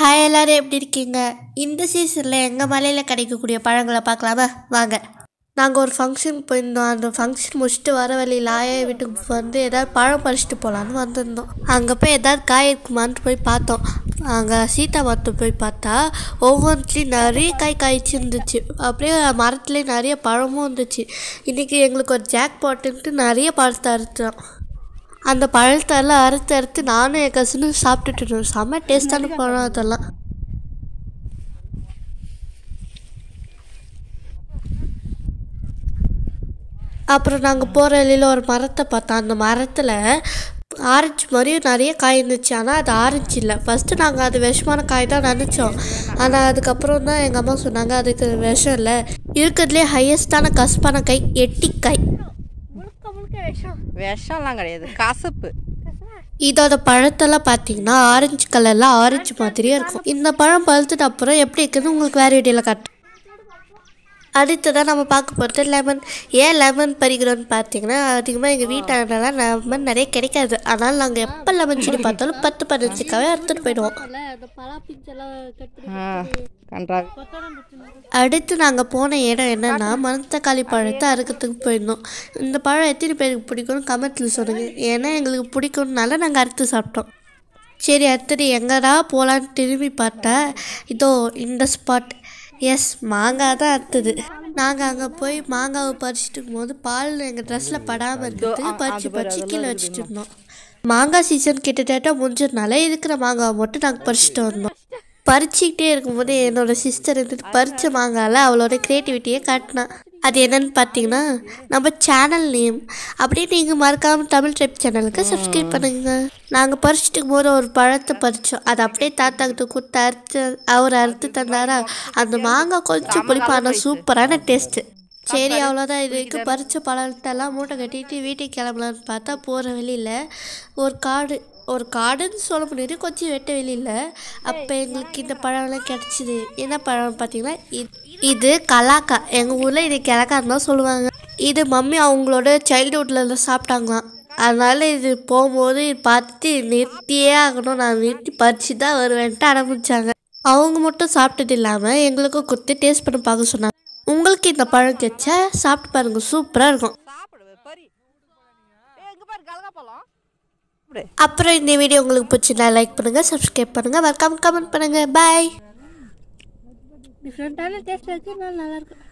Hi எல்லாரும் எப்படி இருக்கீங்க? இந்த சீசனில் எங்கள் மலையில் கிடைக்கக்கூடிய பழங்களை பார்க்கலாமா? வாங்க. நாங்கள் ஒரு ஃபங்க்ஷனுக்கு போயிருந்தோம். அந்த ஃபங்க்ஷன் முடிச்சுட்டு வர வழியில் ஆயா வீட்டுக்கு வந்து எதாவது பழம் பறிச்சுட்டு போகலான்னு வந்திருந்தோம். அங்கே போய் எதாவது காய் இருக்குமான்னு போய் பார்த்தோம். அங்கே சீதா மரத்தை போய் பார்த்தா ஒவ்வொன்றுலேயும் நிறைய காய் காய்ச்சி இருந்துச்சு அப்படியே மரத்துலேயே நிறைய பழமும் இருந்துச்சு. இன்றைக்கி எங்களுக்கு ஒரு ஜாக் பாட்டுன்ட்டு நிறைய பழத்தை அறுத்தோம். அந்த பழத்தெல்லாம் அறுத்து அறுத்து நானும் என் கசினும் சாப்பிட்டுட்டு இருந்தோம். செம்ம டேஸ்டான பழம் அதெல்லாம். அப்புறம் நாங்கள் போகிற வழியில் ஒரு மரத்தை பார்த்தோம். அந்த மரத்தில் ஆரஞ்சு மாதிரியும் நிறைய காய் இருந்துச்சு. ஆனால் அது ஆரஞ்சு இல்லை. ஃபஸ்ட்டு நாங்கள் அது விஷமான காய் தான் நினச்சோம். ஆனால் அதுக்கப்புறம் தான் எங்கள் அம்மா சொன்னாங்க அதுக்கு விஷம் இல்லை. இருக்கிறதுலே ஹையஸ்டான கசப்பான காய் எட்டிக்காய். விஷம்லாம் கிடையாது. கசப்பு. இதோட பழத்தெல்லாம் பார்த்தீங்கன்னா ஆரஞ்சு கலரில் ஆரஞ்சு மாதிரியே இருக்கும். இந்த பழம் பழுத்துட்டு அப்புறம் எப்படி இருக்குன்னு உங்களுக்கு வேறு வீடியோவில் காட்டுறேன். அடுத்ததான் நம்ம பார்க்க போகிறது லெமன் ஏன் லெமன் பறிக்கிறோன்னு பார்த்தீங்கன்னா அதிகமாக எங்கள் வீட்டாண்டலாம் லெமன் நிறைய கிடைக்காது. அதனால் நாங்கள் எப்போ லெமன் செடி பார்த்தாலும் பத்து பதினஞ்சுக்காவே அறுத்துட்டு போயிடுவோம். அடுத்து நாங்கள் போன இடம் என்னன்னா மணத்தக்காளி பழத்தை அறுக்கிறதுக்கு போயிருந்தோம். இந்த பழம் எத்தனை பேருக்கு பிடிக்கும்னு கமெண்ட்டில் சொல்லுங்கள் ஏன்னா எங்களுக்கு பிடிக்கும்னால நாங்கள் அறுத்து சாப்பிட்டோம். சரி அடுத்தது எங்கடா போகலான்னு திரும்பி பார்த்தா இதோ இந்த ஸ்பாட் எஸ் மாங்காய் தான் அறுத்தது. நாங்கள் அங்கே போய் மாங்காவை பறிச்சுட்டு இருக்கும்போது பால் எங்கள் ட்ரெஸ்ஸில் படாமல் இருக்கிறதுக்கு பறிச்சு பறிச்சு கீழே வச்சுட்டு இருந்தோம். மாங்காய் சீசன் கிட்டத்தட்ட முடிஞ்சதுனால இருக்கிற மாங்காவை மட்டும் நாங்கள் பறிச்சுட்டு வந்தோம். பறிச்சுக்கிட்டே இருக்கும்போது என்னோட சிஸ்டர் இருந்துட்டு பறித்த மாங்காயில் அவளோட க்ரியேட்டிவிட்டியை காட்டினா. அது என்னன்னு பார்த்தீங்கன்னா நம்ம சேனல் நேம் அப்படியே நீங்கள் மறக்காமல் தமிழ் ட்ரிப் சேனலுக்கு சப்ஸ்கிரைப் பண்ணுங்க. நாங்கள் பறிச்சுட்டு போது ஒரு பழத்தை பறித்தோம் அதை அப்படியே தாத்தாக்கிட்ட கொடுத்து அறுத்து அவர் அறுத்து தந்தாரா? அந்த மாங்காய் கொஞ்சம் புளிப்பு ஆனால் சூப்பரான டேஸ்ட்டு சரி அவ்வளோதான் இது வரைக்கும் பறித்த பழத்தெல்லாம் மூட்டை கட்டிட்டு வீட்டுக்கு கிளம்பலான்னு பார்த்தா போகிற வழியில் ஒரு காடு. ஒரு காடுன்னு சொல்ல முடியாது. கொஞ்சம் வெட்ட வெளியில். அப்போ எங்களுக்கு இந்த பழம்லாம் கிடச்சிது. என்ன பழம் பார்த்தீங்கன்னா இது இது கலாக்கா. எங்கள் ஊரில் இது கிழக்கான்னு தான் சொல்லுவாங்க. இது மம்மி அவங்களோட சைல்டுஹுட்டில் சாப்பிட்டாங்களாம். அதனால் இது போகும்போது பார்த்துட்டு நிறுத்தியே ஆகணும். நான் நிறுத்தி பறித்து தான் வருவேன்ட்டு ஆரம்பித்தாங்க அவங்க மட்டும் சாப்பிட்டது இல்லாமல் எங்களுக்கும் கொடுத்து டேஸ்ட் பண்ணி பார்க்க சொன்னாங்க. உங்களுக்கு இந்த பழம் கிடைச்சா சாப்பிட்டு பாருங்கள் சூப்பராக இருக்கும். அப்புறம் இந்த வீடியோ உங்களுக்கு பிடிச்சிருந்தா லைக் பண்ணுங்கள் சப்ஸ்கிரைப் பண்ணுங்கள் மறக்காம கமெண்ட் பண்ணுங்கள் பாய் டிஃப்ரெண்ட்டான டேஸ்ட் வச்சு நல்லா இருக்கும்